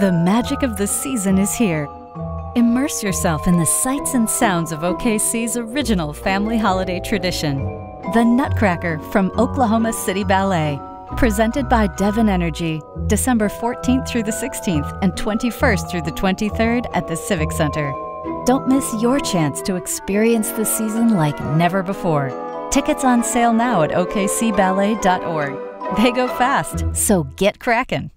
The magic of the season is here. Immerse yourself in the sights and sounds of OKC's original family holiday tradition, the Nutcracker from Oklahoma City Ballet. Presented by Devon Energy, December 14th through the 16th and 21st through the 23rd at the Civic Center. Don't miss your chance to experience the season like never before. Tickets on sale now at okcballet.org. They go fast, so get cracking.